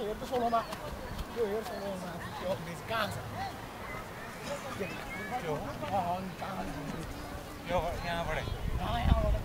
त हेर त सोलोमा त्यो सोलोमा यहाँबाटै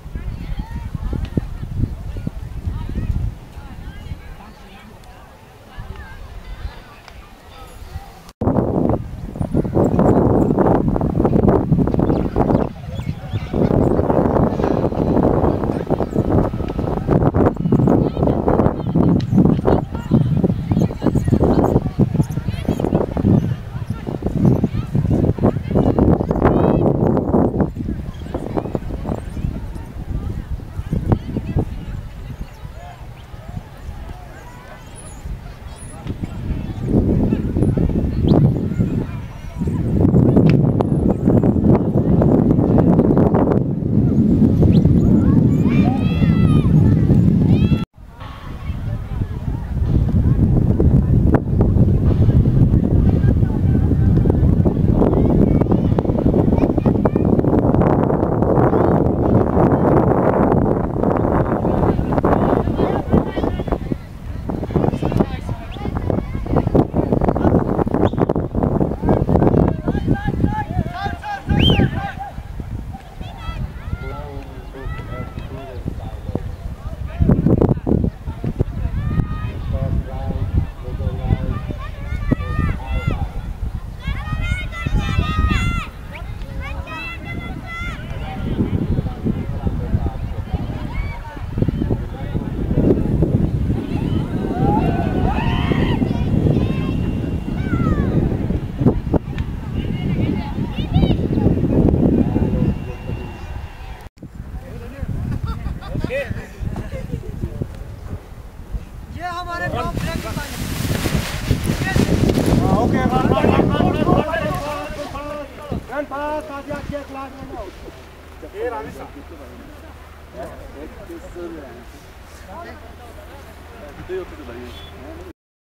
Aqui é claro, né, não? Ei, né, sabe? É, é que pensando, né? Deu tudo bem.